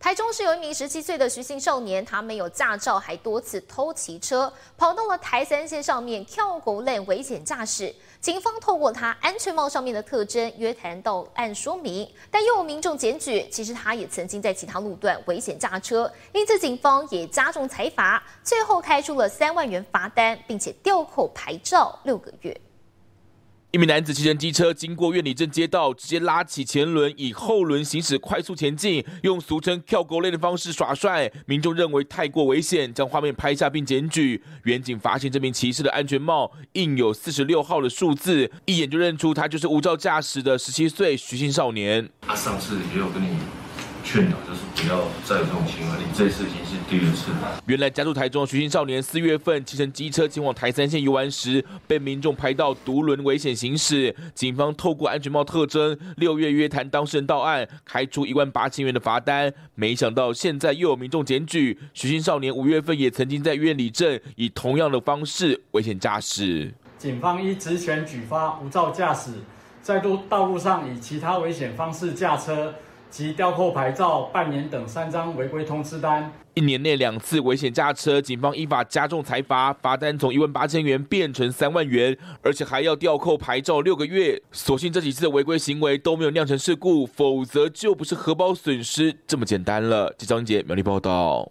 台中市有一名十七岁的徐姓少年，他没有驾照，还多次偷骑车，跑到了台三线上面跳狗链危险驾驶。警方透过他安全帽上面的特征约谈到案说明，但又有民众检举，其实他也曾经在其他路段危险驾车，因此警方也加重裁罚，最后开出了三万元罚单，并且吊扣牌照六个月。一名男子骑乘机车经过院里镇街道，直接拉起前轮，以后轮行驶快速前进，用俗称跳狗类的方式耍帅。民众认为太过危险，将画面拍下并检举。远警发现这名骑士的安全帽印有四十六号的数字，一眼就认出他就是无照驾驶的十七岁徐姓少年。他上次也有跟你。劝导就是不要再有这种行为，你这次已经是第二次了。原来家住台中的徐姓少年，四月份骑乘机车前往台三线游玩时，被民众拍到独轮危险行驶。警方透过安全帽特征，六月约谈当事人到案，开出一万八千元的罚单。没想到现在又有民众检举，徐姓少年五月份也曾经在院里镇以同样的方式危险驾驶。警方依职权举发无照驾驶，在路道路上以其他危险方式驾车。及吊扣牌照半年等三张违规通知单，一年内两次危险驾车，警方依法加重裁罚，罚单从一万八千元变成三万元，而且还要吊扣牌照六个月。所幸这几次的违规行为都没有酿成事故，否则就不是荷包损失这么简单了。记张杰苗栗报道。